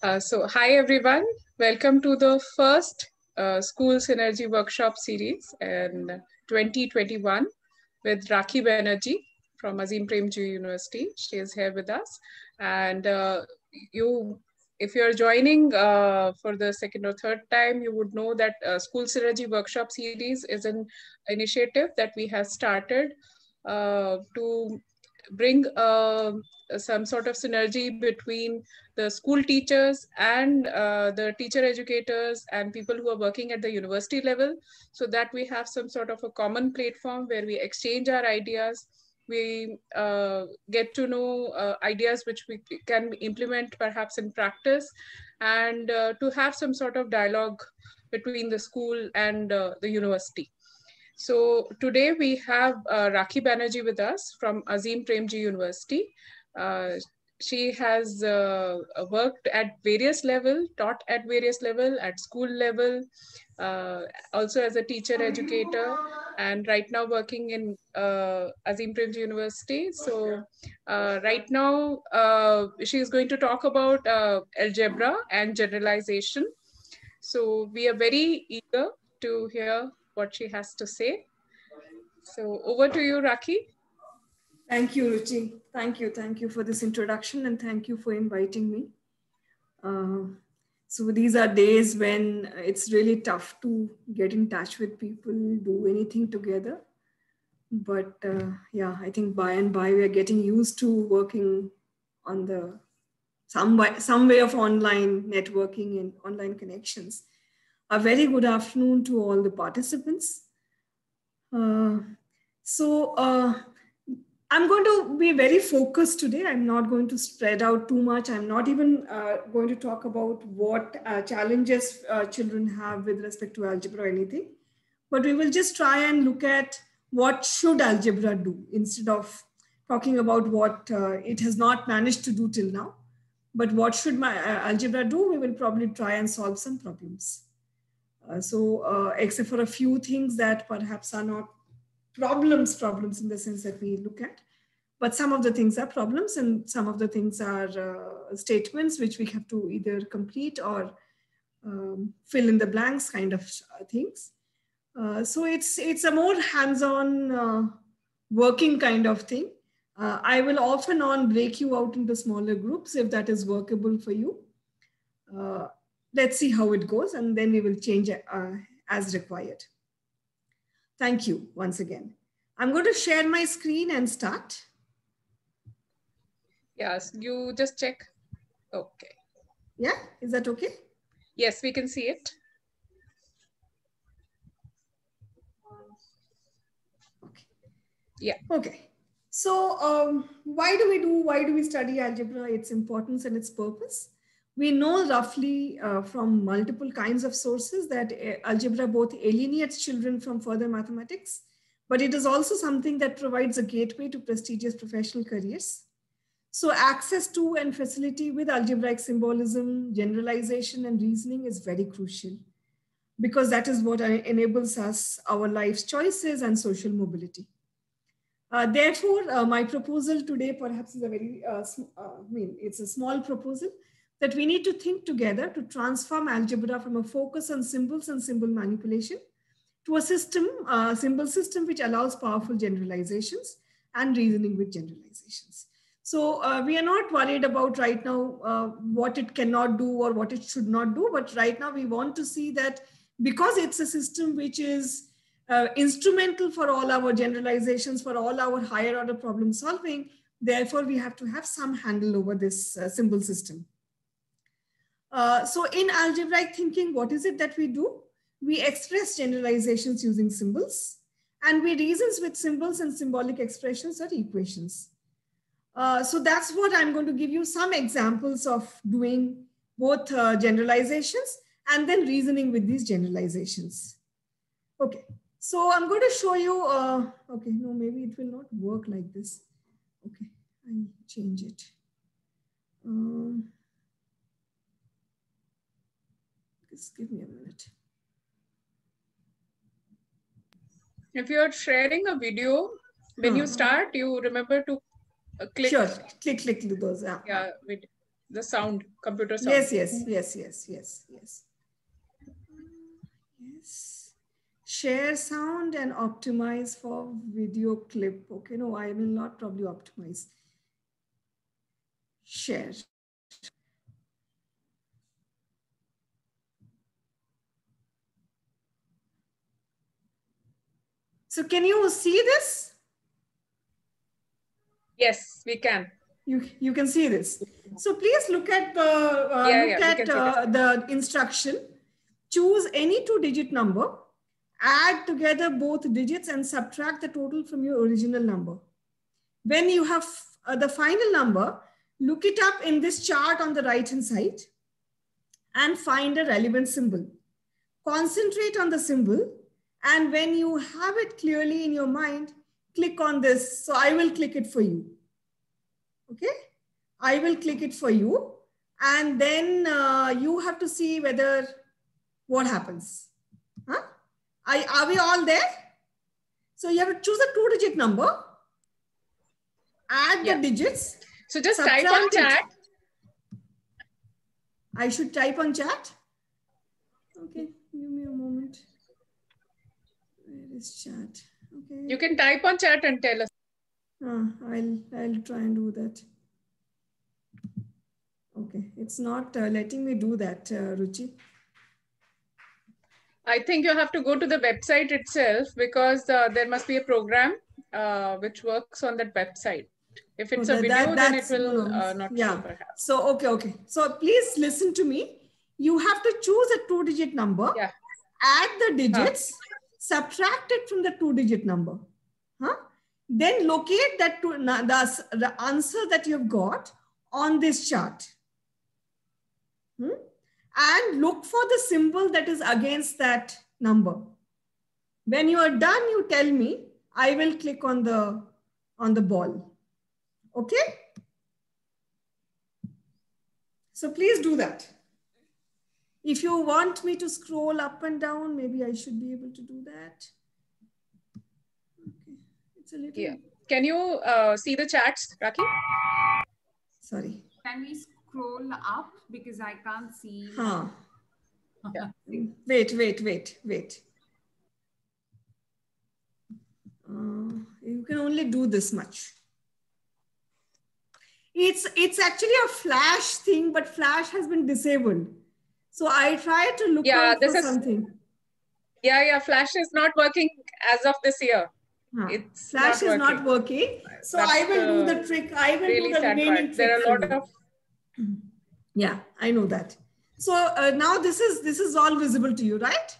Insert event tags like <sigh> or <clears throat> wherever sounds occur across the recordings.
Uh, so, hi everyone. Welcome to the first uh, School Synergy Workshop series in 2021 with Rakhi Banerjee from Azim Premji University. She is here with us. And uh, you, if you're joining uh, for the second or third time, you would know that uh, School Synergy Workshop series is an initiative that we have started uh, to bring uh, some sort of synergy between the school teachers and uh, the teacher educators and people who are working at the university level so that we have some sort of a common platform where we exchange our ideas. We uh, get to know uh, ideas which we can implement perhaps in practice and uh, to have some sort of dialogue between the school and uh, the university so today we have uh, Rakhi Banerjee with us from Azim Premji University. Uh, she has uh, worked at various level, taught at various level, at school level, uh, also as a teacher educator, and right now working in uh, Azim Premji University. So uh, right now she is going to talk about algebra and generalization. So we are very eager to hear what she has to say. So over to you, Rakhi. Thank you, Ruchi. Thank you. Thank you for this introduction and thank you for inviting me. Uh, so these are days when it's really tough to get in touch with people, do anything together. But uh, yeah, I think by and by we are getting used to working on the some way, some way of online networking and online connections. A very good afternoon to all the participants. Uh, so uh, I'm going to be very focused today. I'm not going to spread out too much. I'm not even uh, going to talk about what uh, challenges uh, children have with respect to algebra or anything, but we will just try and look at what should algebra do instead of talking about what uh, it has not managed to do till now. But what should my algebra do? We will probably try and solve some problems. Uh, so uh, except for a few things that perhaps are not problems, problems in the sense that we look at, but some of the things are problems and some of the things are uh, statements which we have to either complete or um, fill in the blanks kind of things. Uh, so it's it's a more hands-on uh, working kind of thing. Uh, I will off and on break you out into smaller groups if that is workable for you let's see how it goes and then we will change uh, as required. Thank you once again. I'm going to share my screen and start. Yes, you just check. Okay. Yeah, is that okay? Yes, we can see it. Okay. Yeah. Okay. So um, why do we do, why do we study algebra, its importance and its purpose? We know roughly uh, from multiple kinds of sources that uh, algebra both alienates children from further mathematics, but it is also something that provides a gateway to prestigious professional careers. So access to and facility with algebraic symbolism, generalization and reasoning is very crucial because that is what enables us our life's choices and social mobility. Uh, therefore, uh, my proposal today perhaps is a very, uh, uh I mean, it's a small proposal, that we need to think together to transform algebra from a focus on symbols and symbol manipulation to a system, a symbol system which allows powerful generalizations and reasoning with generalizations. So uh, we are not worried about right now uh, what it cannot do or what it should not do, but right now we want to see that because it's a system which is uh, instrumental for all our generalizations, for all our higher order problem solving, therefore we have to have some handle over this uh, symbol system. Uh, so in algebraic thinking, what is it that we do? We express generalizations using symbols and we reasons with symbols and symbolic expressions or equations. Uh, so that's what I'm going to give you some examples of doing both uh, generalizations and then reasoning with these generalizations. Okay, so I'm going to show you, uh, okay, no, maybe it will not work like this. Okay, I'll change it. Um, Just give me a minute. If you're sharing a video, when you uh-huh. start, you remember to uh, click. Sure, click, click those. Yeah. Yeah. Video. the sound, computer sound. Yes, yes, yes, yes, yes, yes. Yes. Share sound and optimize for video clip. Okay, no, I will not probably optimize. Share. So can you see this? Yes, we can. You, you can see this. So please look at the uh, Yeah, look yeah, at uh, the instruction. Choose any two-digit number, add together both digits, and subtract the total from your original number. When you have uh, the final number, look it up in this chart on the right-hand side and find a relevant symbol. Concentrate on the symbol, and when you have it clearly in your mind, click on this. So I will click it for you. Okay, I will click it for you. And then uh, you have to see whether what happens. Huh? I, are we all there? So you have to choose a two digit number, add Yeah. the digits. So just type on it. chat. I should type on chat. Okay, give me a moment. Where is chat? Okay. You can type on chat and tell us. Ah, I'll, I'll try and do that. Okay, it's not uh, letting me do that, uh, Ruchi. I think you have to go to the website itself because uh, there must be a program uh, which works on that website. If it's Oh, a video, that- then it will no, uh, not yeah. show perhaps. So, okay, okay. So please listen to me. You have to choose a two digit number, Yeah. add the digits, subtract it from the two digit number. Huh? Then locate that to, the, the answer that you've got on this chart. Hmm? And look for the symbol that is against that number. When you are done, you tell me, I will click on the, on the ball. Okay? So please do that. If you want me to scroll up and down, maybe I should be able to do that. Okay, it's a little, Yeah. Can you uh, see the chats, Rakhi? sorry. Can we scroll up because I can't see? Huh. Yeah. Wait, wait, wait, wait. Uh, you can only do this much. It's, it's actually a flash thing, but flash has been disabled. So I tried to look Yeah, out this for is- something. Yeah, yeah. Flash is not working as of this year. Huh. It's Flash not is not working. So That's I will do the trick. I will Really do the remaining. There are a lot of <clears throat> Yeah, I know that. So uh, now this is this is all visible to you, right?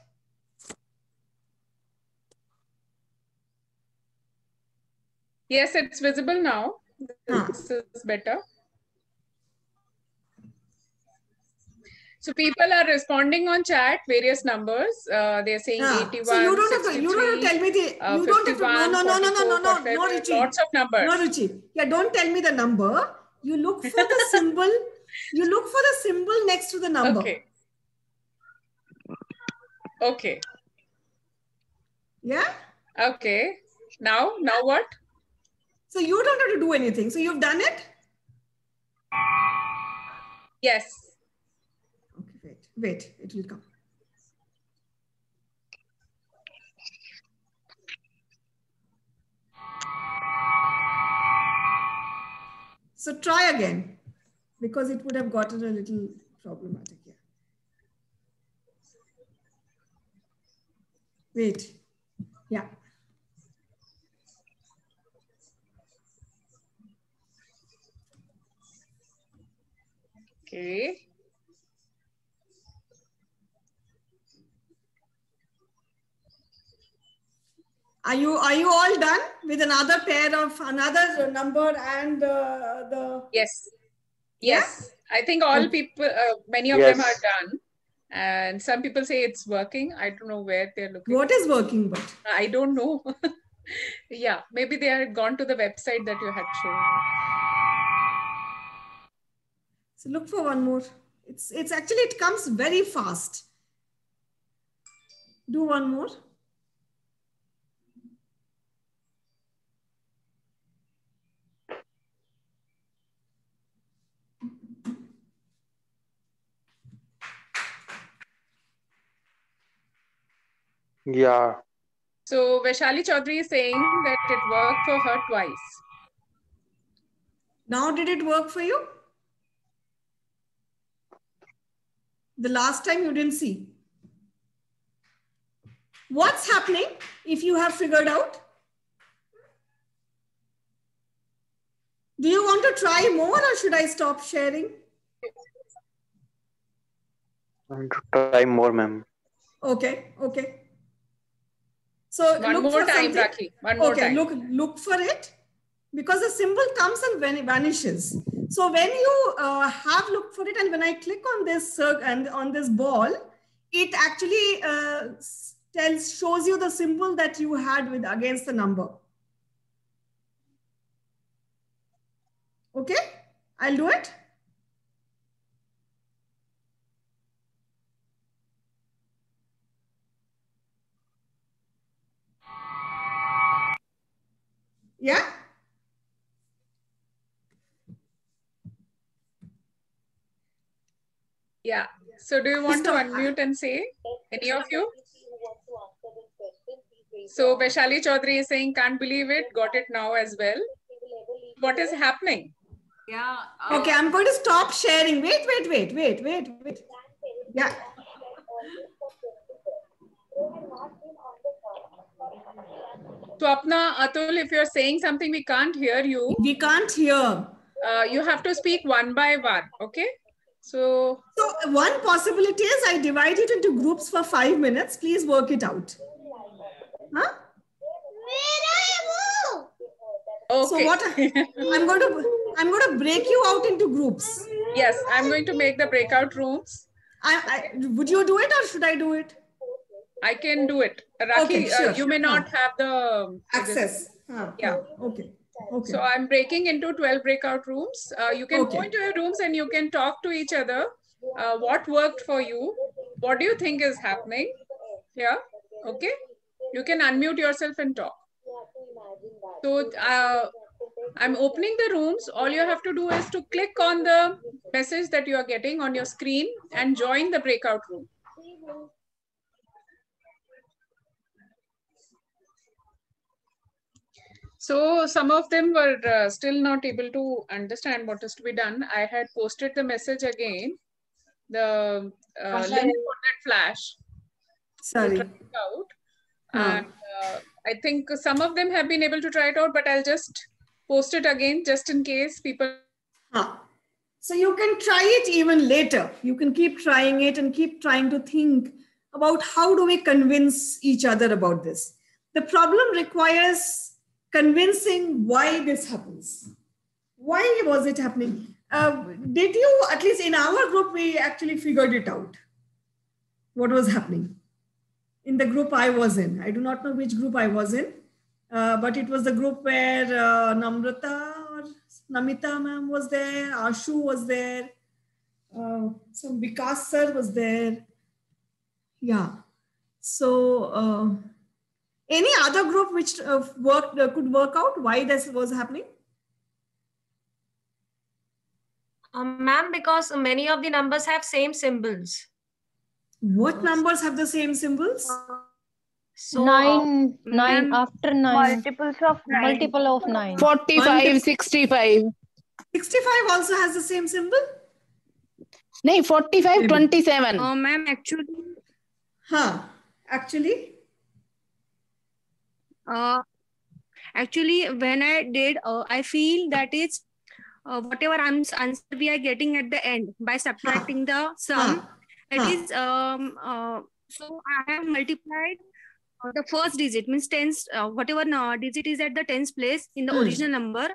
yes, it's visible now. Huh. This is better. So people are responding on chat, various numbers. Uh, they're saying Yeah. 81, So you don't have to you don't have to tell me the uh, you don't have to no no no no no no no no Ruchi. lots of numbers. No Ruchi. Yeah, don't tell me the number. You look for the <laughs> symbol. You look for the symbol next to the number. Okay. Okay. Yeah. Okay. Now, now what? So you don't have to do anything. So you've done it. Yes. Wait. It will come. So try again because it would have gotten a little problematic here. Wait. Yeah. Okay. Are you are you all done with another pair of another number and uh, the Yes. Yes. I think all people, uh, many of them are done. And some people say it's working. I don't know where they're looking. what is working but I don't know. <laughs> yeah, maybe they are gone to the website that you had shown. So look for one more. It's it's actually it comes very fast. Do one more. Yeah. So Vaishali Chaudhary is saying that it worked for her twice. Now, did it work for you? The last time you didn't see. What's happening if you have figured out? Do you want to try more or should I stop sharing? I want to try more, ma'am. Okay, okay. So One look more for time. Rakhi. One more okay, time. look look for it because the symbol comes and van- vanishes. So when you uh, have looked for it, and when I click on this circle and on this ball, it actually uh, tells shows you the symbol that you had with against the number. Okay, I'll do it. Yeah. Yeah. So do you want to unmute and say any of you? So Vaishali Chaudhary is saying, can't believe it, got it now as well. What is happening? Yeah. uh, Okay, I'm going to stop sharing. Wait, wait, wait, wait, wait, wait. Yeah. Swapna, Atul, if you're saying something, we can't hear you. We can't hear. Uh, you have to speak one by one, okay? So, So one possibility is I divide it into groups for five minutes. Please work it out. Huh? okay. So what I'm going to I'm going to break you out into groups. yes, I'm going to make the breakout rooms. I, I would you do it or should I do it? I can do it. Rakhi, Okay, uh, you may not have the Access. Yeah. Okay. Okay. So I'm breaking into 12 breakout rooms. Uh, you can go into your rooms and you can talk to each other. Uh, what worked for you? What do you think is happening? Yeah. Okay. You can unmute yourself and talk. So uh, I'm opening the rooms. All you have to do is to click on the message that you are getting on your screen and join the breakout room. So some of them were uh, still not able to understand what is to be done. I had posted the message again, the uh, link for that flash Sorry. out. Hmm. And uh, I think some of them have been able to try it out, but I'll just post it again just in case people. Huh. So you can try it even later. You can keep trying it and keep trying to think about how do we convince each other about this. The problem requires convincing why this happens. Why was it happening? Uh, did you, at least in our group, we actually figured it out what was happening in the group I was in. I do not know which group I was in, uh, but it was the group where uh, Namrata or Namita ma'am was there, Ashu was there, uh, some Vikas sir was there. Yeah. So, uh, any other group which uh, worked uh, could work out why this was happening? Um, ma'am, because many of the numbers have same symbols. What numbers have the same symbols? So nine, nine after nine, multiples of nine. multiple of nine. 45 65 65 also has the same symbol? नहीं 45 Maybe. 27 uh, ma'am, actually, Huh. Actually, uh, actually when i did uh, i feel that is uh, whatever I'm, answer we are getting at the end by subtracting the sum it is um uh, so i have multiplied uh, the first digit means tens uh, whatever uh, digit is at the tens place in the Hmm. original number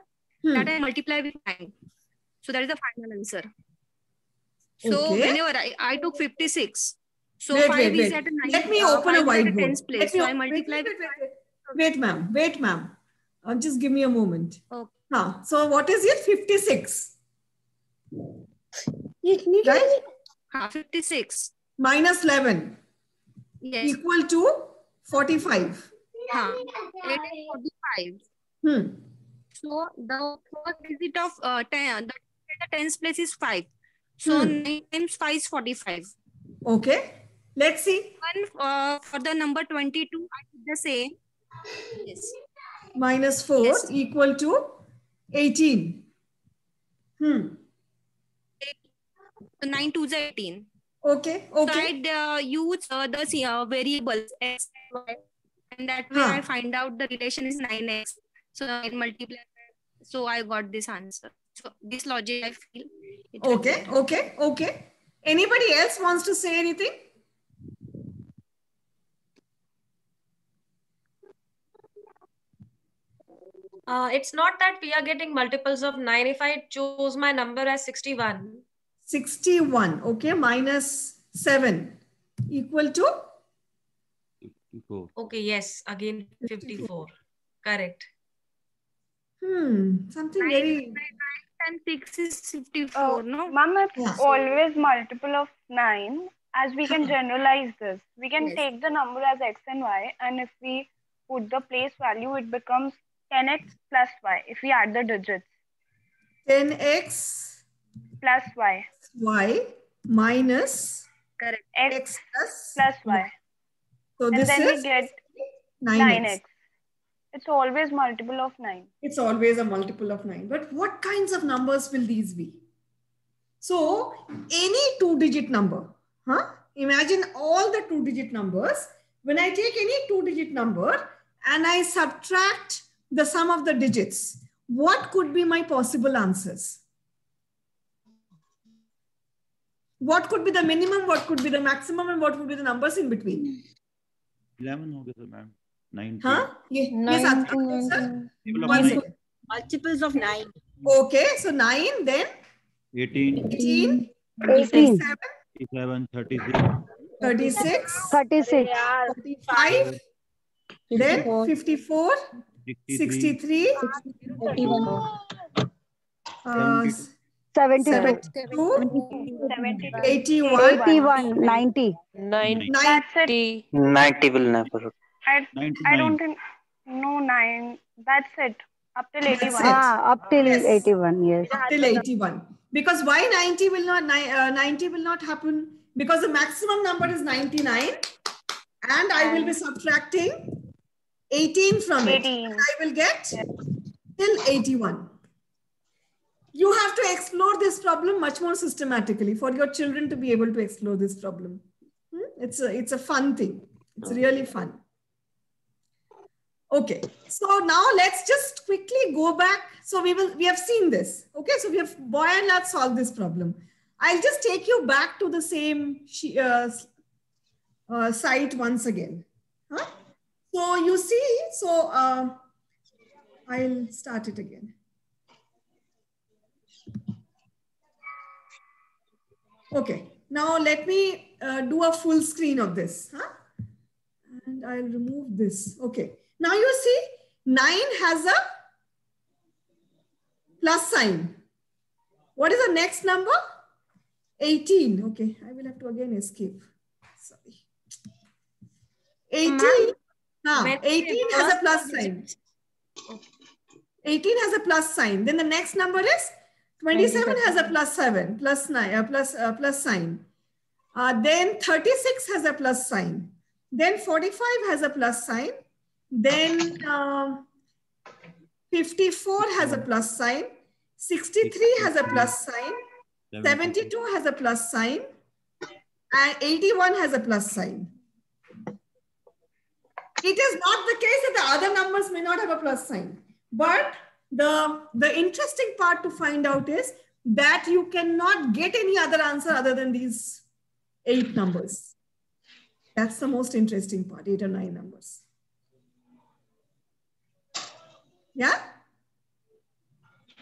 Hmm. that i multiply with 9 so that is the final answer so Okay. whenever I, I took 56 so Wait, 5 wait, is wait. at a 9 Let me open a five is at whiteboard. tens place Let me, so i multiply wait, wait, wait, wait. Wait, ma'am. Wait, ma'am. Uh, just give me a moment. Okay. Huh. So what is it? 56. Right? uh, 56 Minus 11 yes equal to 45. Huh. It is 45. Hmm. So the first digit of uh, 10, the, the tens place is 5. So Hmm. 9 times 5 is 45. Okay. Let's see. One uh, for the number 22, I did the same. Yes. Minus 4 Yes. equal to 18. Hmm. 9 to the 18. Okay. Okay. So. I uh, use uh, the uh, variables x, y, and that way Huh. I find out the relation is 9x. So I multiply. So I got this answer. So this logic I feel. Okay. Okay. Okay. Anybody else wants to say anything? Uh, it's not that we are getting multiples of 9. If I choose my number as 61, 61. Okay. Minus 7 equal to okay, yes, again 54. Correct. hmm something Nine very And 6 is 54, Oh, no? Ma'am, it's Yes. always multiple of 9 as we can generalize this. We can Yes. take the number as x and y and if we put the place value, it becomes 10x plus y if we add the digits 10x plus y. y minus Correct. x x plus plus y. So And this then we is get 9x. 9x. It's always multiple of 9. It's always a multiple of 9. But what kinds of numbers will these be? So any two digit number, huh? Imagine all the two digit numbers. When I take any two digit number and I subtract the sum of the digits, what could be my possible answers? What could be the minimum, what could be the maximum, and what would be the numbers in between? 11 हो गया sir ma'am 19 Huh? Ye- Yes, Atul, sir. Table of One nine. second. Multiples of 9. Okay, so 9, then 18 18, 18. 37, 37 36 36, 36. 45, then 54, 63 63, uh, 72. 72, 72. 81, 81. 90. 90 That's it. 90 will never. I, I don't think. No, 9. That's it. Up till 81. Ah, up till Yes. 81. Yes. till 81. Because why 90 will not, ni- uh, 90 will not happen? Because the maximum number is 99 and I will be subtracting 18 from it. 18. I will get till 81. You have to explore this problem much more systematically for your children to be able to explore this problem. Hmm? It's a, it's a fun thing. It's really fun. Okay, so now let's just quickly go back. So we will we have seen this. Okay, so we have by and large solved this problem. I'll just take you back to the same uh, uh, site once again. Huh? So you see, so uh, I'll start it again. Okay, now let me uh, do a full screen of this. Huh? And I'll remove this. Okay, now you see 9 has a plus sign. What is the next number? 18. Okay, I will have to again escape. Sorry. 18. When 18 has a plus sign. 18 has a plus sign. Then the next number is 27 has a plus 7, plus 9, uh, plus, uh, plus sign. Uh, then 36 has a plus sign. Then 45 has a plus sign. Then um, 54 has a plus sign. 63 has a plus sign. 72 has a plus sign. And 81 has a plus sign. It is not the case that the other numbers may not have a plus sign. But the, the interesting part to find out is that you cannot get any other answer other than these eight numbers. That's the most interesting part, eight or nine numbers. Yeah?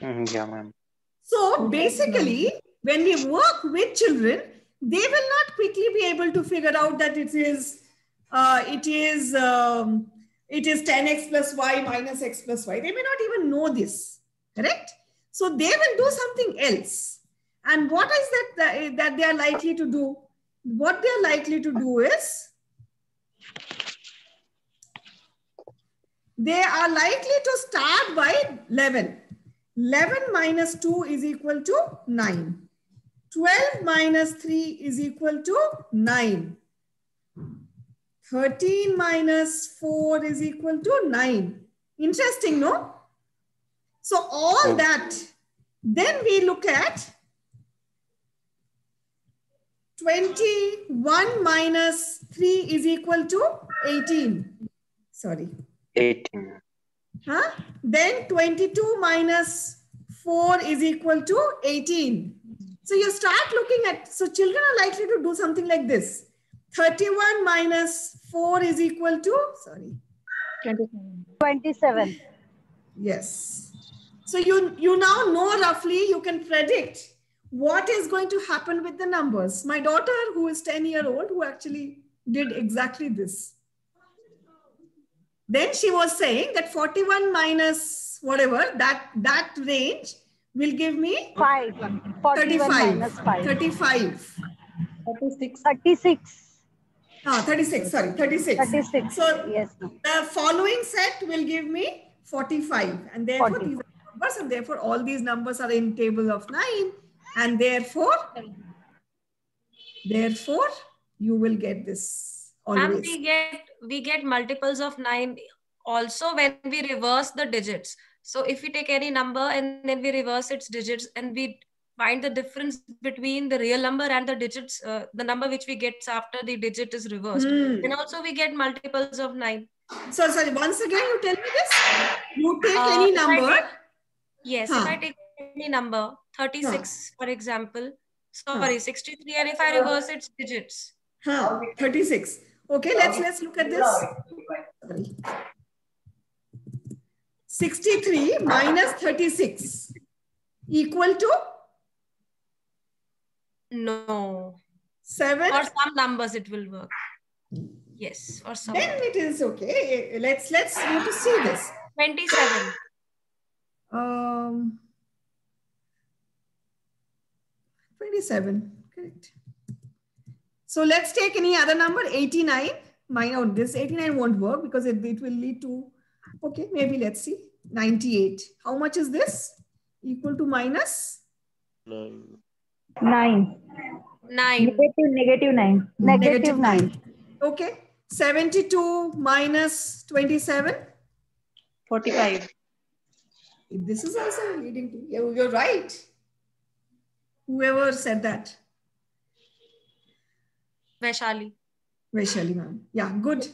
Mm, yeah, ma'am. So basically, when we work with children, they will not quickly be able to figure out that it is uh, it is um, it is 10x plus y minus x plus y. They may not even know this, correct? So they will do something else. And what is that that, that they are likely to do? What they are likely to do is they are likely to start by 11. 11 minus 2 is equal to 9. 12 minus 3 is equal to 9. 13 minus 4 is equal to 9. Interesting, no? So all that, then we look at 21 minus 3 is equal to 18. Sorry. 18. Huh? Then 22 minus 4 is equal to 18. So you start looking at, so children are likely to do something like this. 31 minus 4 is equal to, sorry. 27. Yes. So you, you now know roughly, you can predict what is going to happen with the numbers. My daughter, who is 10 year old, who actually did exactly this. Then she was saying that 41 minus whatever, that, that range will give me 5. 35. minus 5. 35. 36. 36. Ah, 36, sorry, 36. 36. So yes. No. the following set will give me 45. And therefore, 40. these are numbers, and therefore, all these numbers are in table of 9. And therefore, therefore, you will get this And always. we get we get multiples of nine also when we reverse the digits. So if we take any number and then we reverse its digits and we find the difference between the real number and the digits, uh, the number which we get after the digit is reversed. Hmm. And also we get multiples of nine. So, sorry, once again, you tell me this. You take Uh, any number. take- Yes, if I take any number, 36 for example, sorry, 63, and if I reverse its digits, Huh, 36. Okay, let's let's look at this. Sorry. 63 minus 36 equal to no. 7. Or some numbers it will work. Yes, or some. Then it is okay. Let's let's we have to see this. 27. Um 27. Correct. So let's take any other number 89. Mine out this 89 won't work because it, it will lead to okay, maybe let's see. 98. How much is this? Equal to minus 9. 9. Negative, negative 9. Negative 9. Okay. 72 minus 27. 45. This is also leading to, you- you're right. Whoever said that. Vaishali. Vaishali ma'am. Yeah, good.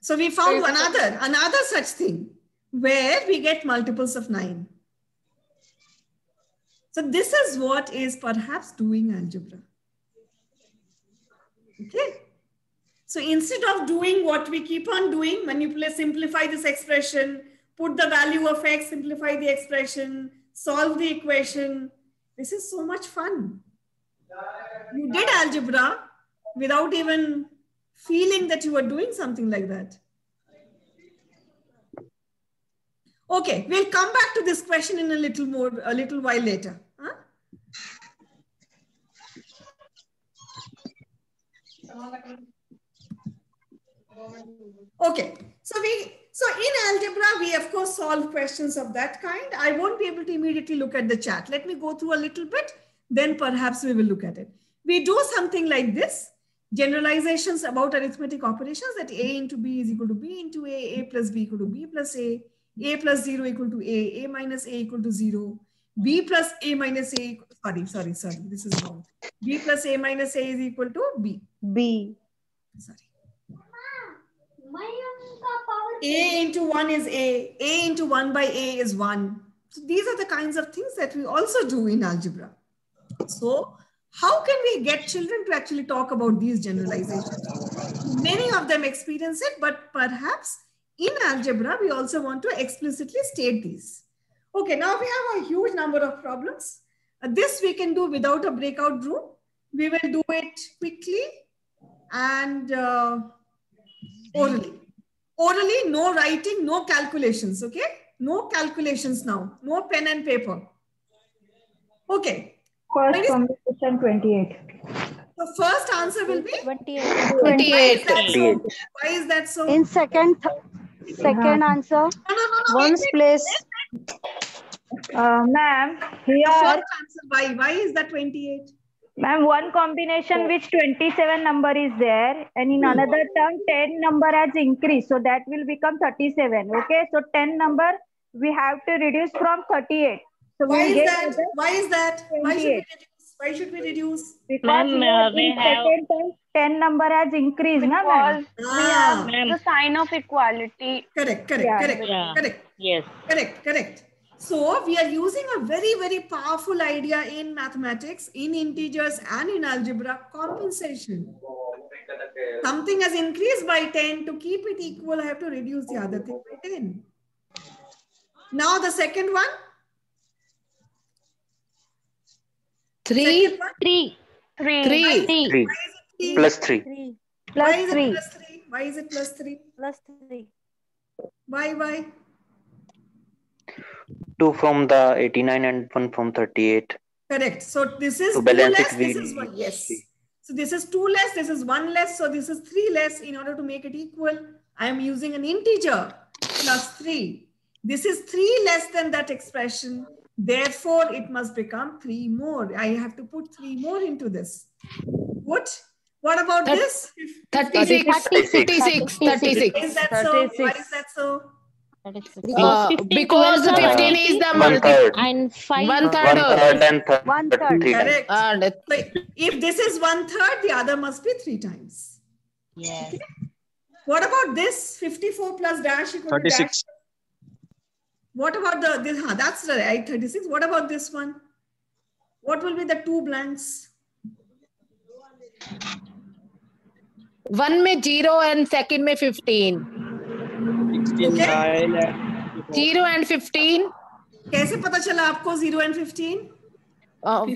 So we found another, another such thing where we get multiples of nine. So this is what is perhaps doing algebra. Okay. So instead of doing what we keep on doing, manipulate, simplify this expression, put the value of x, simplify the expression, solve the equation. This is so much fun. You did algebra without even feeling that you were doing something like that. Okay, we'll come back to this question in a little more, a little while later. Huh? Okay, so we so in algebra we of course solve questions of that kind. I won't be able to immediately look at the chat. Let me go through a little bit, then perhaps we will look at it. We do something like this: generalizations about arithmetic operations that a into b is equal to b into a, a plus b equal to b plus a, a plus zero equal to a, a minus a equal to zero, b plus a minus a. equal- Sorry, sorry, sorry. This is wrong. b plus a minus a is equal to b. B. Sorry. A into 1 is A. A into 1 by A is 1. So these are the kinds of things that we also do in algebra. So how can we get children to actually talk about these generalizations? Many of them experience it, but perhaps in algebra, we also want to explicitly state these. Okay, now we have a huge number of problems. Uh, this we can do without a breakout room. We will do it quickly and uh, orally. Orally, no writing, no calculations, okay? No calculations now, no pen and paper. Okay, First What is- combination 28. the first answer will be 28. Why is that so? 28. Why is that so? In second, th- second answer, no, no, no, no, one's wait, wait. place. Uh, ma'am, The here first answer, why? Why is that 28? Ma'am, one combination which 27 number is there and in another term 10 number has increased. So that will become 37. Okay. So 10 number we have to reduce from 38. So Why is that? Why is that? Why should we reduce? Why should we reduce? Because Ma'am, here uh, in we have- second term 10 number has increased. Na, ma'am? Because we Ah. have the sign of equality. Correct, correct, Yeah. correct, Yeah. correct, Yes. correct, correct. So we are using a very, very powerful idea in mathematics, in integers and in algebra, compensation. Something has increased by 10. To keep it equal, I have to reduce the other thing by 10. Now the second one. Three, Second one. Three. Three. three, Three Why is it three? plus three. Three. Why Plus is it 3. plus three? Why is it plus three? Plus 3. Why, why? Two from the 89 and one from 38. Correct. So this is To two balance less, this is one. need Yes. So this is two less, this is one less. So this is three less. In order to make it equal, I am using an integer plus three. This is three less than that expression. Therefore, it must become three more. I have to put three more into this. What? What about Thir- this? 36, 36, 36. Why is that so? Why is that so? Uh, because 15 is the One multi. third. And five. One One third. third and third. One third. three. Correct. And So if this is one third, the other must be three times. Yes. What about this? 54 plus dash equal to dash. 36. What about the this? Huh, that's the right 36. What about this one? What will be the two blanks? one may zero and second may 15. Zero and fifteen कैसे पता चला आपको zero and fifteen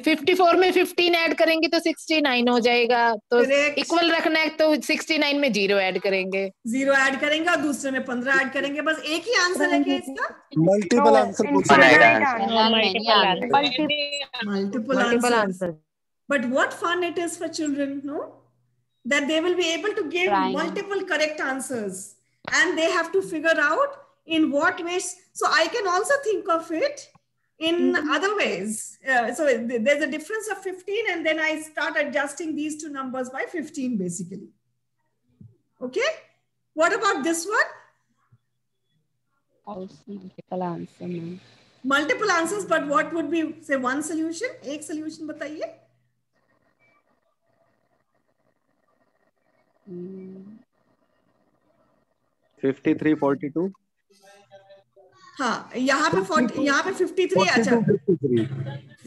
fifty four में fifteen add करेंगे तो sixty nine हो जाएगा। तो इक्वल रखना है तो सिक्सटी नाइन में ज़ीरो ऐड करेंगे। ज़ीरो ऐड करेंगे और दूसरे में पंद्रह ऐड करेंगे। बस एक ही आंसर है कि इसका? Multiple answer multiple multiple answer but what fun it is for children know that they will be able to give multiple correct answers able to give Right. multiple correct answers and they have to figure out in what ways. So I can also think of it in other ways. Uh, so th- there's a difference of 15 and then I start adjusting these two numbers by 15 basically. Okay. What about this one? Also multiple answer. ma'am. Multiple answers, but what would be say one solution? एक solution बताइए. Hmm. Fifty three forty two हाँ यहाँ पे forty यहाँ पे fifty three अच्छा।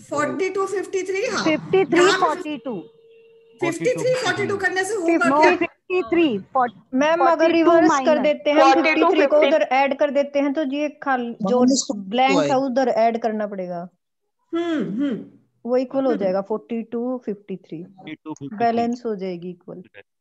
Forty two fifty three fifty three forty two fifty three forty two करने से मैम अगर रिवर्स कर देते हैं फिफ्टी थ्री को उधर एड कर देते हैं तो ये जो ब्लैंक है उधर ऐड करना पड़ेगा। हम्म, हम्म। वो इक्वल हो हम्म। जाएगा forty two fifty three balance हो जाएगी equal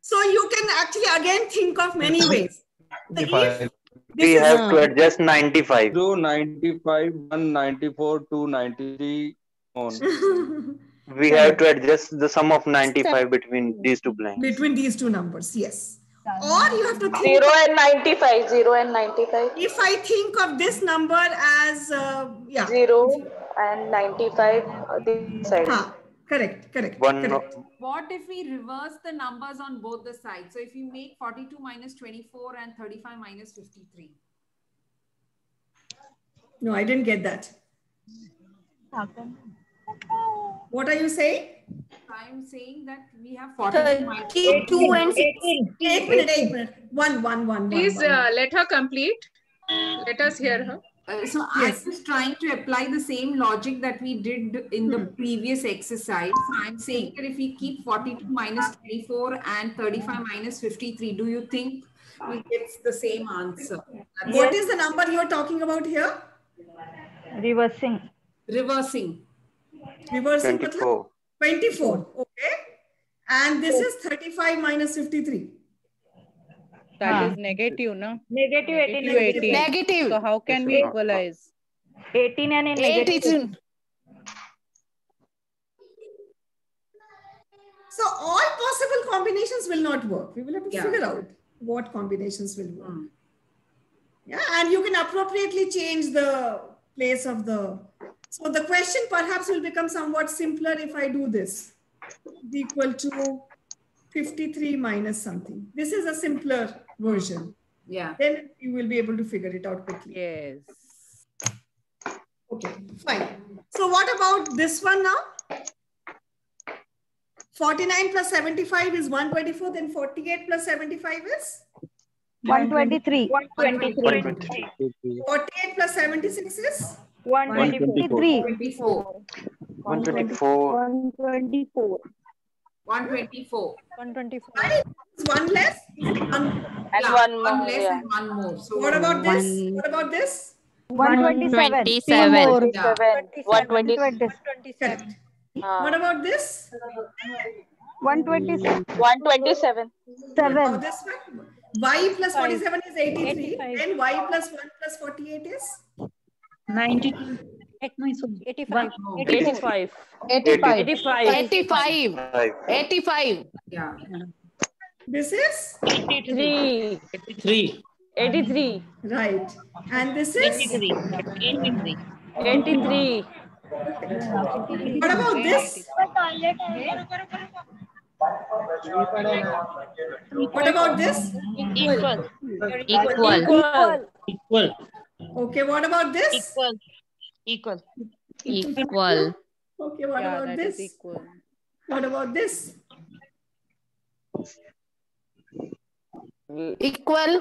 so you can actually again think of many ways So if We have is to adjust 95. 2, 95, 194, 293 on. <laughs> We have to adjust the sum of 95 between these two blanks. between these two numbers yes or you have to think Zero and 95. Zero and 95. if I think of this number as uh, yeah Zero and 95. uh, This side. Huh. Correct, correct, One, correct. What if we reverse the numbers on both the sides? So if you make 42 minus 24 and 35 minus 53. No, I didn't get that. What are you saying? I'm saying that we have 42 and 16. Eight minute, eight minute. One, one, one. Please one, one. Uh, let her complete. Let us hear her. Uh, so yes. I'm just trying to apply the same logic that we did in the mm. previous exercise. I'm saying that if we keep 42 minus 24 and 35 minus 53, do you think we get the same answer? Yes. What is the number you're talking about here? Reversing. Reversing. Reversing. 24. 24. Okay. And this is 35 minus 53. That हाँ. is negative, no? Negative 18. Negative 18. Negative. So how can we equalize? 18 and a Eight negative. is in- So all possible combinations will not work. We will have to Yeah. figure out what combinations will work. Hmm. Yeah, and you can appropriately change the place of the. So the question perhaps will become somewhat simpler if I do this. Equal to 53 minus something. This is a simpler version. Yeah. Then you will be able to figure it out quickly. Yes. Okay, fine. So what about this one now? 49 plus 75 is 124, then 48 plus 75 is? 123. 123. 48 plus 76 is? 123. 24. 124. 124. 124. 124. Is one less? One, And Yeah, one one less yeah. and one more. So what about this? What about this? 127. Twenty-seven. Two more. Yeah. Seven. One twenty. Uh, What about this? 127. one twenty-seven. Now this one? Y plus 47 is 83. 85. Then Y plus 1 plus 48 is? 92. 85. No. 85. 85. 85. 85. Five. 85. Yeah. This is? 83. 83. 83. Right. And this is? 83. 83. 83. What about this? What about this? Equal. Equal. Equal. Equal. Okay, what about this? Equal. Equal. Equal. Okay, what Yeah, about that is this? equal. What about this? Equal.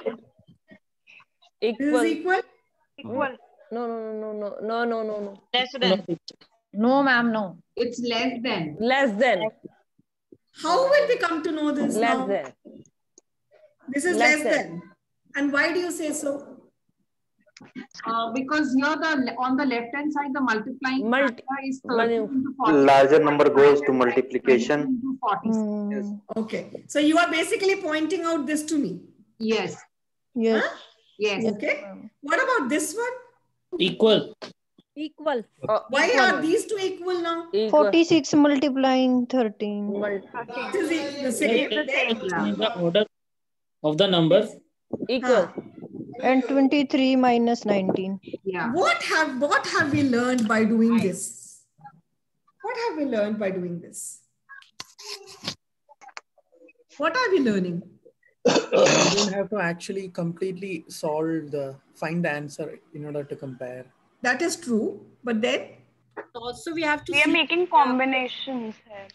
This is Equal. equal? Equal. No, no, no, no, no, no, no, no. Less than. No, ma'am, no. It's less than. Less than. How will we come to know this Less now? than. This is Less less than. And why do you say so? Uh, because here the on the left hand side the multiplying Multi- factor is 30 Manu- into 40 Larger number goes to multiplication. into 40. Yes. Okay. So you are basically pointing out this to me. Yes. Yes. Huh? Yes. Okay. What about this one? Equal. Equal. Why are these two equal now? Equal. 46 multiplying 13. This is e- the same. Then In the order of the numbers. Equal. And 23 minus 19. Yeah. What have what have we learned by doing this? What have we learned by doing this? What are we learning? <coughs> you don't have to actually completely solve the find the answer in order to compare. That is true. But then Also, we have to. We are making combinations here.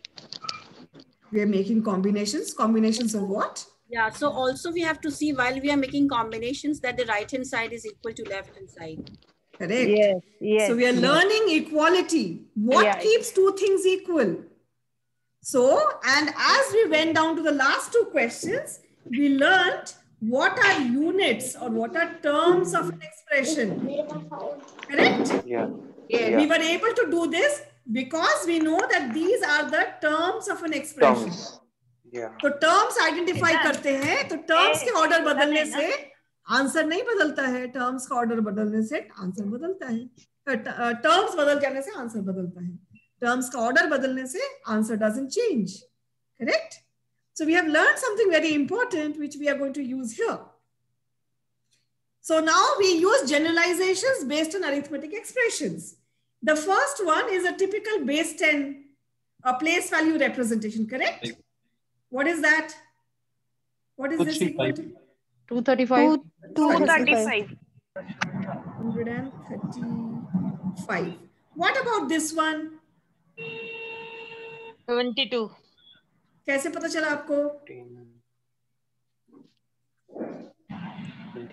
we are making combinations. Combinations of what? Yeah, so also we have to see while we are making combinations that the right hand side is equal to left hand side. Correct. Yes, yes. So we are learning equality. What Yeah. keeps two things equal? So, and as we went down to the last two questions, we learned what are units or what are terms of an expression. Correct? Yeah. We were able to do this because we know that these are the terms of an expression. Terms. Yeah. तो terms identify करते हैं तो terms के order बदलने से answer नहीं बदलता है टर्म्स का ऑर्डर बदलने से आंसर बदलता है। टर्म्स बदल जाने से आंसर बदलता है। टर्म्स का ऑर्डर बदलने से answer doesn't change correct so we have learn something very important which we are going to use here So now we use generalizations based on arithmetic expressions. The first one is a typical base 10, a place value representation, correct? What is that? What is this equal to? 235. 235. 135. What about this one? 22. कैसे पता चला आपको?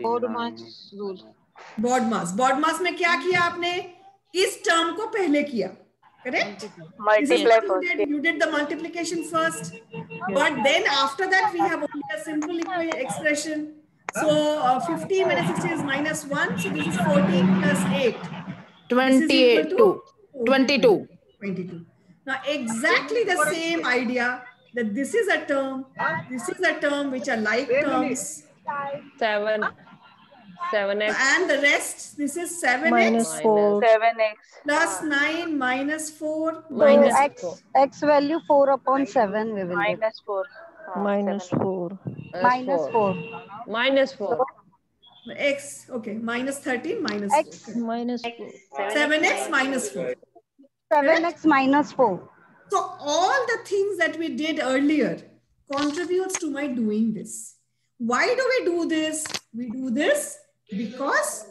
Board mass rule. BODMAS BODMAS में क्या किया आपने इस term को पहले किया Correct? Multiply you did the multiplication first. But then after that, we have only a simple expression. So uh, 15 minus 16 is minus 1. So this is 14 plus 8. 28. 22. 22. Now exactly the same idea that this is a term. This is a term which are like terms. Seven. Seven x. And the rest, this is 7x Minus four. 7x. plus 9 minus 4 So minus x, 4. x value 4 upon 7 we will get. Minus 4. Uh, minus 4. Minus four. Minus four. X, okay, minus 13 minus X 4. minus 4. 7x minus 4. 7x minus 4. So all the things that we did earlier contributes to my doing this. Why do we do this? We do this because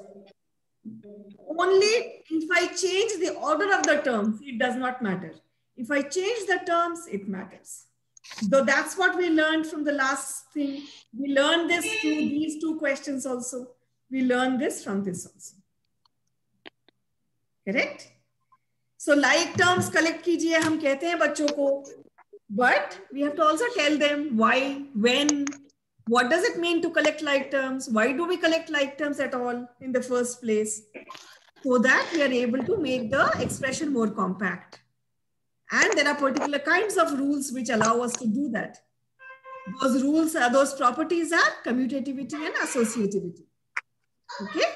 only if I change the order of the terms, it does not matter. If I change the terms, it matters. So that's what we learned from the last thing. We learned this through these two questions also. We learned this from this also. Correct? So like terms collect कीजिए हम कहते हैं बच्चों को but we have to also tell them why, when, what does it mean to collect like terms? Why do we collect like terms at all in the first place? So that we are able to make the expression more compact. And there are particular kinds of rules which allow us to do that. Those rules are, those properties are commutativity and associativity. Okay?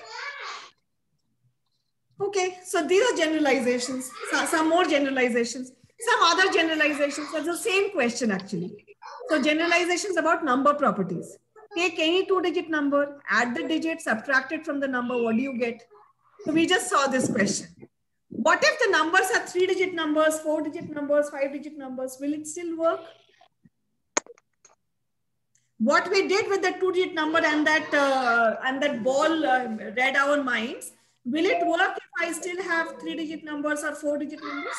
Okay, so these are generalizations, some more generalizations, some other generalizations. That's the same question actually. So generalizations about number properties. Take any two digit number, add the digit, subtract it from the number, what do you get? So we just saw this question. What if the numbers are three digit numbers, four digit numbers, five digit numbers? Will it still work? What we did with the two digit number and that uh, and that ball uh, read our minds, will it work if I still have three digit numbers or four digit numbers?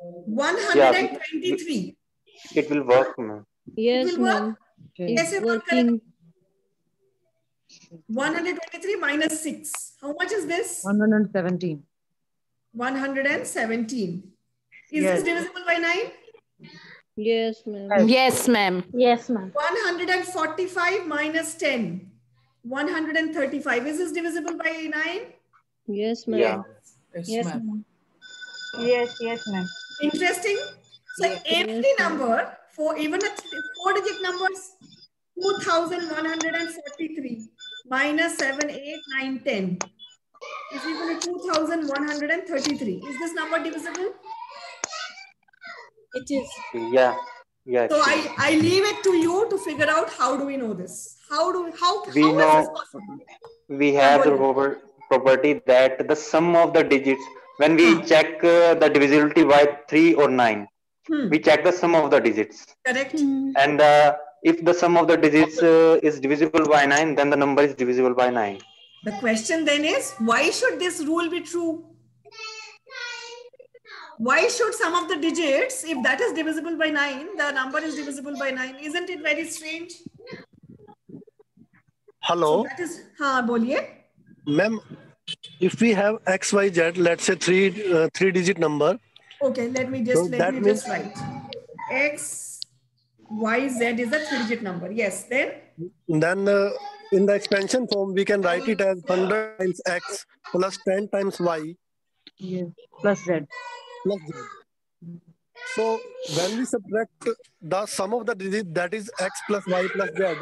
123. It will work, ma'am. Yes, will work? ma'am. Yes, It's it will working. 123 minus 6. How much is this? 117. 117. Is Yes. this divisible by 9? Yes, ma'am. Yes, ma'am. Yes, ma'am. 145 minus 10. 135. Is this divisible by 9? Yes, ma'am. Yeah. Yes, ma'am. Yes, yes, ma'am. Interesting. So every number, for even a four digit numbers, 2143 minus 7, 8, 9, 10 is equal to 2133. Is this number divisible? It is. Yeah. Yeah. So I, I leave it to you to figure out how do we know this? How do we, how, we how is this know possible? we have the proper- property that the sum of the digits when we hmm. check uh, the divisibility by 3 or 9 hmm. we check the sum of the digits. Correct. Hmm. And uh, if the sum of the digits uh, is divisible by 9 then the number is divisible by 9 the question then is why should this rule be true? Why should some of the digits if that is divisible by 9 the number is divisible by 9 isn't it very strange? Hello? So that is ha boliye ma'am if we have X, Y, Z, let's say three uh, three digit number. Okay, let me just, So let that me means- just write. X, Y, Z is a three digit number. Yes, then? Then uh, in the expansion form, we can write it as 100 times X plus 10 times Y Plus Z. plus Z. So when we subtract the sum of the digit, that is X plus Y plus Z,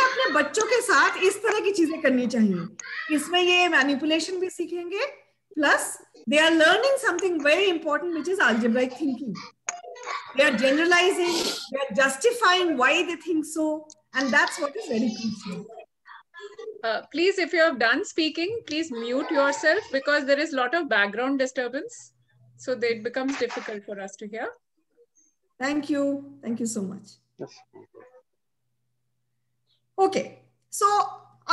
अपने बच्चों के साथ इस तरह की चीज़ें करनी चाहिए। इसमें ये मैनिपुलेशन भी सीखेंगे plus they are learning something very important which is algebraic thinking they are generalizing they are justifying why they think so and that's what is very crucial Uh, please, if you have done speaking, please mute yourself because there is a lot of background disturbance. So that it becomes difficult for us to hear. Thank you. Thank you so much. Yes. Okay. So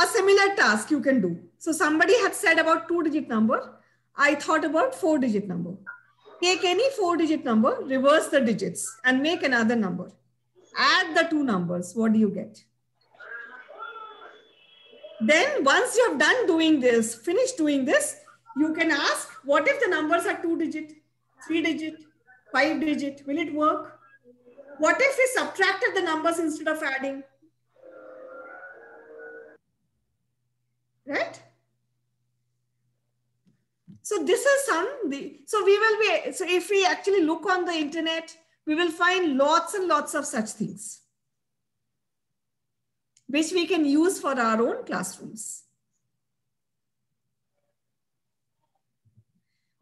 a similar task you can do. So somebody had said about two digit number. I thought about four digit number. Take any four digit number, reverse the digits and make another number. Add the two numbers. What do you get? Then once you have done doing this, finished doing this, you can ask, what if the numbers are two digit? three digit, five digit. Will it work? What if we subtracted the numbers instead of adding? Right? So this is some, the, so we will be, so if we actually look on the internet, we will find lots and lots of such things, which we can use for our own classrooms.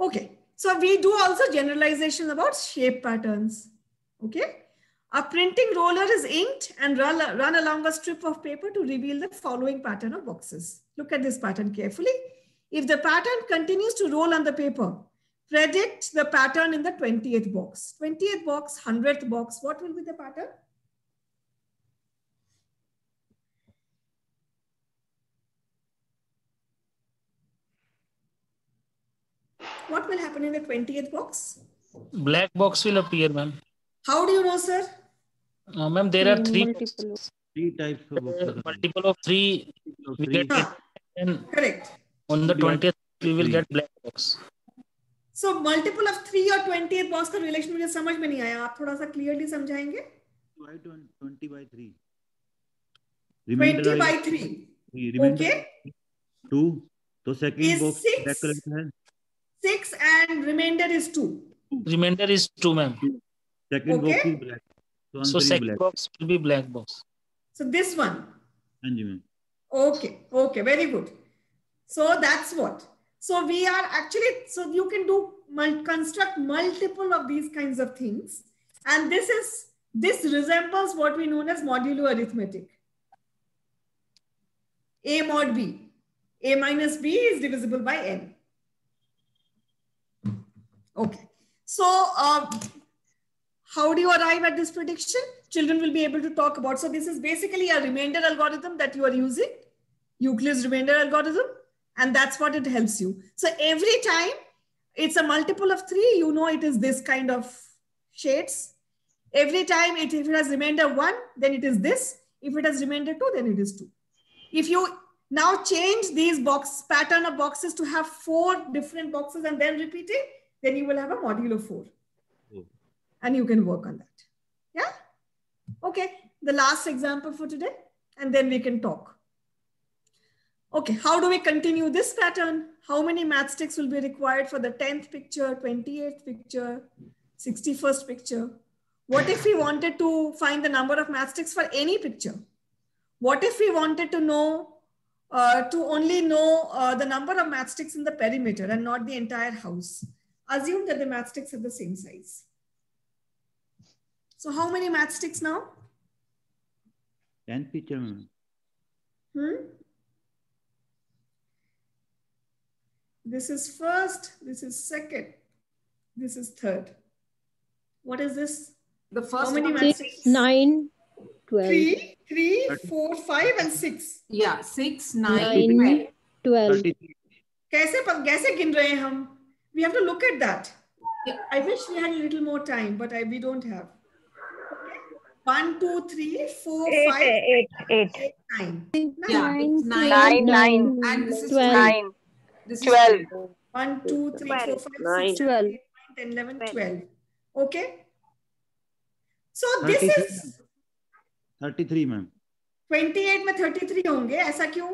Okay, so we do also generalization about shape patterns. Okay, a printing roller is inked and run, run along a strip of paper to reveal the following pattern of boxes. Look at this pattern carefully. If the pattern continues to roll on the paper, predict the pattern in the 20th box. 20th box, 100th box, what will be the pattern? What will happen in the 20th box? Black box will appear, ma'am. How do you know, sir? Uh, ma'am, there are three Multiple. Three types of boxes. multiple of three. We three. get it. Correct. On the Black- 20th, we will get black box. So multiple of three और twenty box का relation मुझे समझ में नहीं आया आप थोड़ा सा क्लियरली समझाएँगे Why 20 by 3? Twenty by three three. Remainder Okay. two. तो second Is box black color का है. Six and remainder is two Remainder is two, ma'am. Second okay. box is black. So So second black. box will be black box. So this one हाँ जी ma'am. Okay, okay, very good. So that's what. So we are actually, so you can do, construct multiple of these kinds of things. And this is, this resembles what we known as modulo arithmetic. A mod B. A minus B is divisible by N. Okay. So uh, how do you arrive at this prediction? Children will be able to talk about. So this is basically a remainder algorithm that you are using, Euclid's remainder algorithm, and that's what it helps you. So every time it's a multiple of three, you know it is this kind of shades. Every time it, if it has remainder one, then it is this. If it has remainder two, then it is two. If you now change these box pattern of boxes to have four different boxes and then repeat it, then you will have a modulo four. Hmm. And you can work on that. Yeah? Okay, the last example for today, and then we can talk. Okay, how do we continue this pattern? How many matchsticks will be required for the 10th picture, 28th picture, 61st picture? What if we wanted to find the number of matchsticks for any picture? What if we wanted to know, uh, to only know uh, the number of matchsticks in the perimeter and not the entire house? Assume that the matchsticks are the same size. So how many matchsticks now? 10th picture Hmm? This is first, this is second, this is third. What is this? The How first many one- matchsticks? Nine, twelve, Three, three, four, five, and six. Yeah, six, nine, nine, twelve. 33. कैसे प- कैसे गिन रहे हैं हम? We have to look at that. I wish we had a little more time, but I, we don't have. One, two, three, four, Eight, five, eight, eight. eight, nine. Yeah, it's nine. Nine, nine, And this is Twelve. nine, This 12. is 12. 1, 2, 3, 12, 4, 5, 9, 6, 12. 8, 9, 10, 11, 12. Okay. So 33, is 33 ma'am 28 mein 33 होंगे ऐसा क्यों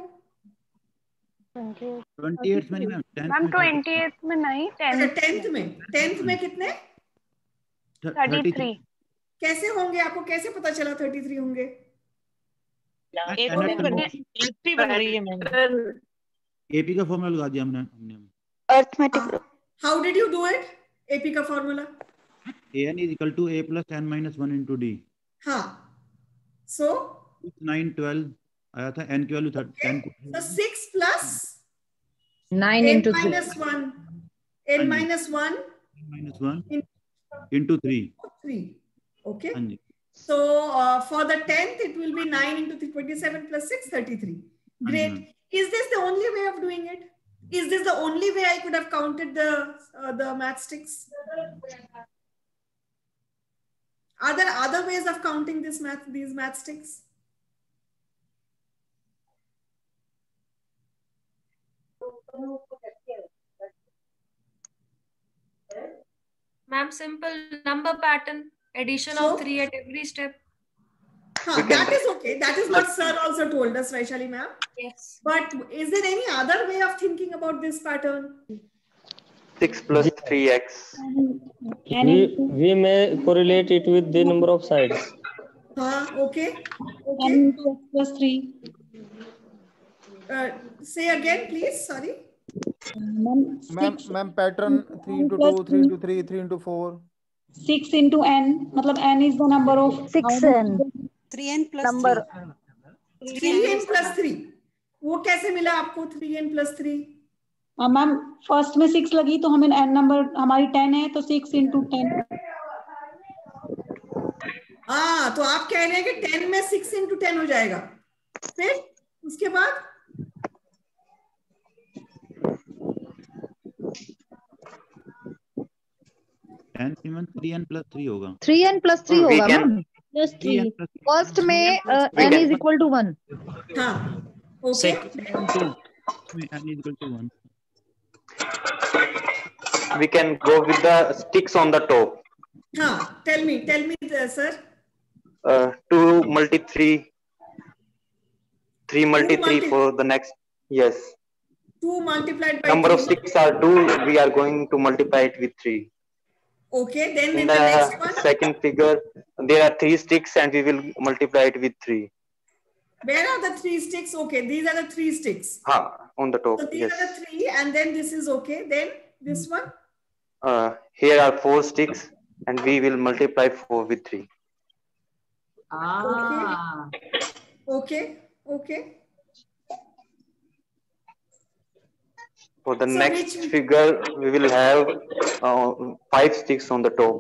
28 ma'am नहीं ma'am 28th mein nahi 10th mein 10th mein kitne 33 कैसे होंगे आपको कैसे पता चला 33 होंगे एक भी बन रही है मैम एपी का फॉर्मूला लगा दिया हमने हमने। How did you do it AP का formula a n is equal to a plus n minus one into d हाँ। सो नाइन ट्वेल्व आया था एन की value thirty n six plus nine into minus one n minus one minus one into three three okay हाँ जी so uh, for the 10th it will be 9 into 27 plus 6 33 great. Is this the only way of doing it is this the only way i could have counted the uh, the matchsticks are there other ways of counting this math these matchsticks simple number pattern, addition So? of three at every step. That is okay. That is what sir also told us, Vaishali ma'am. Yes. But is there any other way of thinking about this pattern? 6 plus 3x. We, we may correlate it with the number of sides. Huh, okay. okay. And plus 3. Uh, say again, please. Sorry. Ma'am, ma'am, pattern 3 into 2, 3 into 3, 3 into 4. 6 into n, matlab n is the number of 6n. 3n plus number. Three. N plus three. वो कैसे मिला आपको three n plus three? Ma'am first में six लगी तो हमें n number हमारी ten है तो सिक्स इंटू टेन। हाँ तो आप कह रहे हैं कि टेन में सिक्स इंटू टेन हो जाएगा। फिर उसके बाद? Ten three n plus three होगा। थ्री एन प्लस थ्री होगा ma'am. Plus three 3n plus first में We N can- is equal to one हाँ okay Second two. n is equal to one. We can go with the sticks on the top. हाँ tell me tell me sir Uh, 2 multi 3. 3 multi 3 multi- for the next. Yes. Two multiplied Number bye of sticks are 2. We are going to multiply it with 3. Okay, then in, the, the second figure, there are three sticks and we will multiply it with three. Where are the three sticks? Okay, these are the three sticks. Ha, on the top. So these yes. are the three, and then this is okay. Then this one. Uh, here are four sticks, and we will multiply four with three. Ah. Okay. Okay. okay. For the So next which- figure, we will have uh, 5 sticks on the top.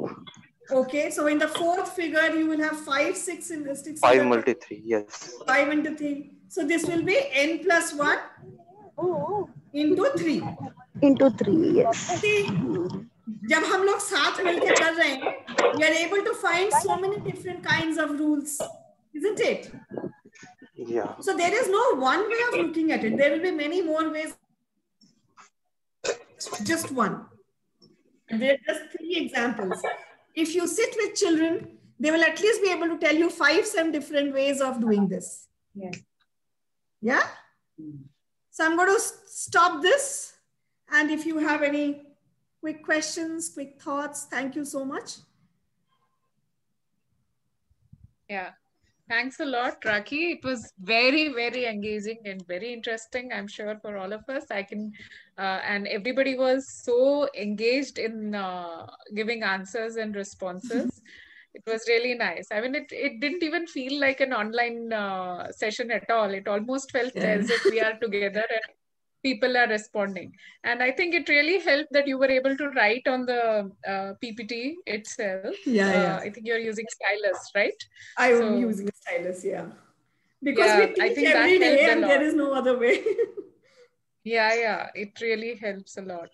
okay so in the fourth figure you will have five six in the sticks in 5 the- multi 3. Yes. five into three so this will be n plus one into three into three yes See, जब हम लोग साथ मिलकर कर रहे हैं we are able to find so many different kinds of rules isn't it Yeah. so there is no one way of looking at it there will be many more ways just one. There are just three examples. If you sit with children they will at least be able to tell you five some different ways of doing this. Yes. yeah? So i'm going to stop this. And if you have any quick questions quick thoughts thank you so much. Yeah. Thanks a lot, Rakhi. It was very, very engaging and very interesting, I'm sure, for all of us. I can, uh, and everybody was so engaged in uh, giving answers and responses. <laughs> it was really nice. I mean, it, it didn't even feel like an online uh, session at all. It almost felt Yeah. as if we are together and people are responding. And I think it really helped that you were able to write on the uh, PPT itself. Yeah, Uh, yeah. I think you're using stylus, right? i am So- using stylus yeah because Yeah, we I teach every day and there is no other way Yeah, yeah, it really helps a lot.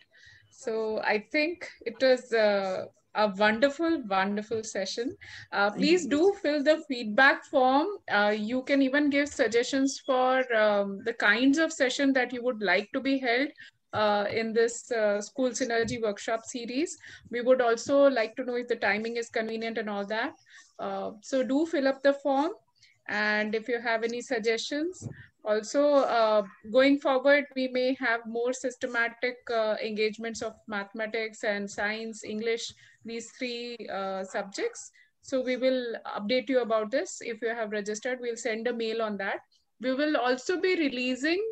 So I think it was uh, a wonderful, wonderful session. Uh, please do fill the feedback form. Uh, you can even give suggestions for um, the kinds of session that you would like to be held uh, in this uh, school synergy workshop series. We would also like to know if the timing is convenient and all that. Uh, so do fill up the form. And if you have any suggestions, also uh, going forward, we may have more systematic uh, engagements of mathematics and science, English, these three uh, subjects. So we will update you about this. If you have registered, we'll send a mail on that. We will also be releasing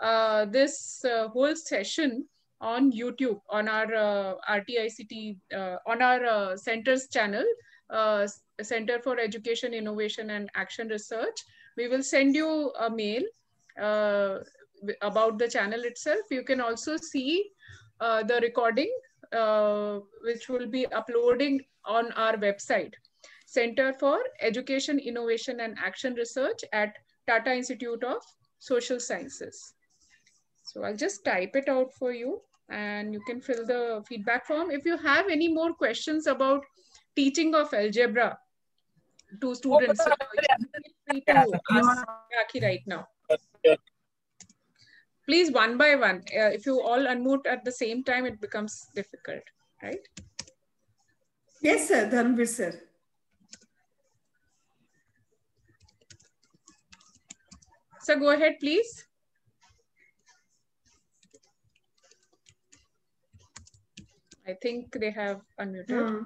uh, this uh, whole session on YouTube on our uh, RTICT, on our center's channel, Center for Education, Innovation and Action Research. We will send you a mail uh, about the channel itself. You can also see uh, the recording, uh, which will be uploading on our website, Center for Education, Innovation and Action Research at Tata Institute of Social Sciences. So I'll just type it out for you and you can fill the feedback form. If you have any more questions about teaching of algebra to students, feel free to ask Rakhi right now. Please, one by one. Uh, if you all unmute at the same time, it becomes difficult, right? Yes, sir. Dhanvir, sir. So go ahead, please. I think they have unmuted. Hmm.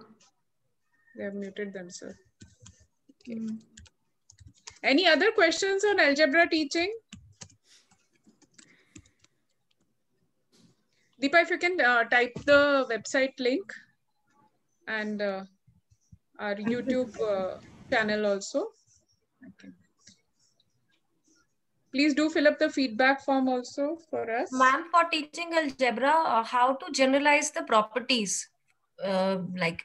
They have muted themselves. Okay. Any other questions on algebra teaching? Deepa, if you can uh, type the website link and uh, our YouTube uh, channel also. Okay. Please do fill up the feedback form also for us. Ma'am, for teaching algebra, uh, how to generalize the properties uh, like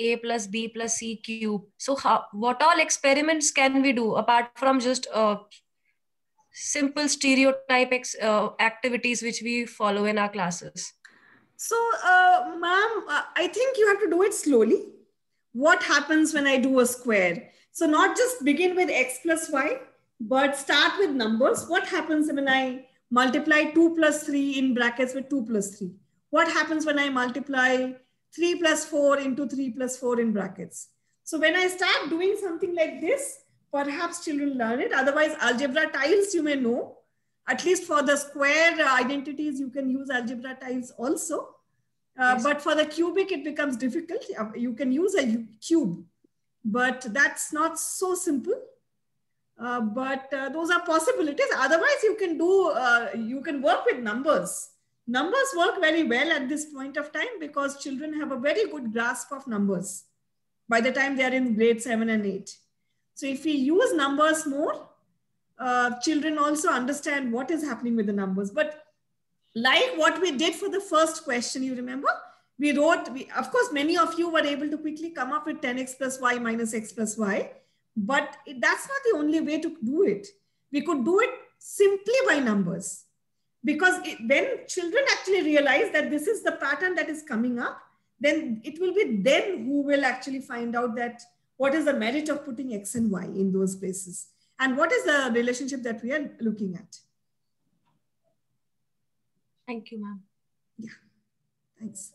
a plus b plus c cube. So, how, what all experiments can we do apart from just uh, simple stereotype ex, uh, activities which we follow in our classes? So, uh, ma'am, uh, I think you have to do it slowly. What happens when I do a square? So, not just begin with x plus y, but start with numbers. What happens when I multiply 2 plus 3 in brackets with 2 plus 3? What happens when I multiply 3 plus 4 into 3 plus 4 in brackets? So when I start doing something like this, perhaps children learn it. Otherwise, algebra tiles you may know. At least for the square identities, you can use algebra tiles also. Uh, Yes. But for the cubic, it becomes difficult. Uh, You can use a cube, but that's not so simple. Uh, but uh, those are possibilities. Otherwise, you can do, uh, you can work with numbers. Numbers work very well at this point of time because children have a very good grasp of numbers by the time they are in grade seven and eight. So if we use numbers more, uh, children also understand what is happening with the numbers. But like what we did for the first question, you remember? We wrote, we, of course, many of you were able to quickly come up with 10x plus y minus x plus y, but it- that's not the only way to do it. We could do it simply by numbers because it, when children actually realize that this is the pattern that is coming up, then it will be them who will actually find out that what is the merit of putting x and y in those places and what is the relationship that we are looking at. Thank you, ma'am. Yeah. Thanks.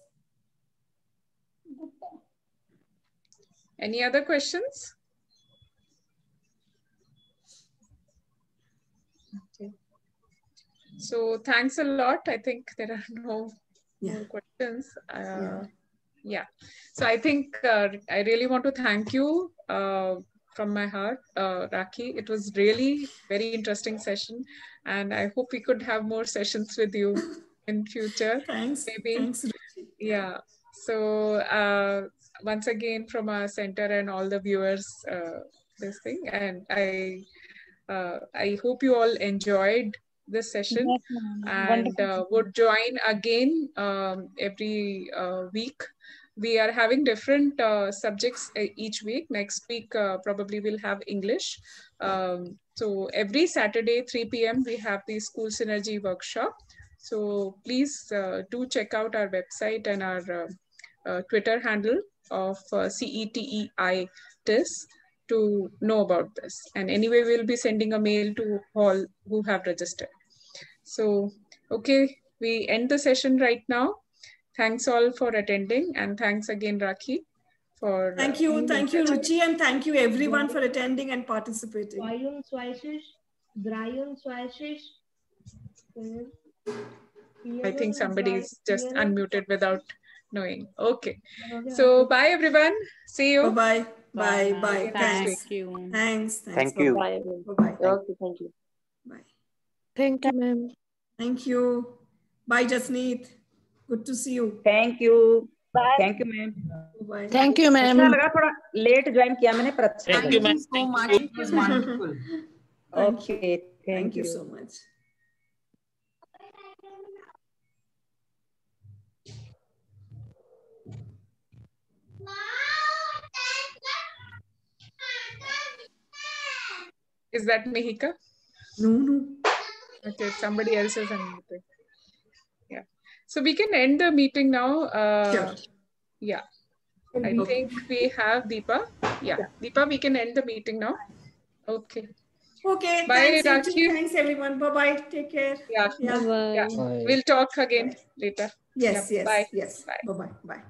Any other questions? So thanks a lot. I think there are no more questions. Uh, yeah. So I think uh, I really want to thank you uh, from my heart, uh, Rakhi. It was really very interesting session, and I hope we could have more sessions with you in future. Thanks. Maybe. Thanks. Yeah. So uh, once again, from our center and all the viewers, uh, this thing, and I, uh, I hope you all enjoyed this session Yes, and uh, would join again um, every uh, week. We are having different uh, subjects uh, each week. Next week, uh, probably we'll have English. Um, so every Saturday, 3 p.m., we have the school synergy workshop. So please uh, do check out our website and our Twitter handle of uh, CETE TISS to know about this. And anyway, we'll be sending a mail to all who have registered. So, okay, we end the session right now. Thanks all for attending and thanks again, Rakhi, for. uh, Thank you. being Thank you, in such a- Ruchi, and thank you everyone for attending and participating. Brian Swissish, Brian Swissish. I think somebody is just unmuted without knowing. Okay. So, bye everyone. See you. Bye bye. Bye bye. Next Thanks. week. Thanks. Thanks. Thank you. Bye bye. Okay, thank you. Thank you, ma'am. Thank you. Bye, Jasneet. Good to see you. Thank you thank you ma'am Bye. Thank you ma'am अच्छा लगा थोड़ा late join किया मैंने पर अच्छा Thank you so much. It was wonderful. Okay Thank you so much. Is that Mihika? No, no. Okay, somebody else is unmuted. Yeah. So we can end the meeting now. Uh, Sure. Yeah. I think we have Deepa. Yeah. Deepa, we can end the meeting now. Okay. Okay. Bye, thanks, Rakhi. Thanks, everyone. Bye bye. Take care. Yeah. Yeah. Yeah. Bye. We'll talk again later. Yes, Yeah, yes, Bye. yes. Bye bye. Bye.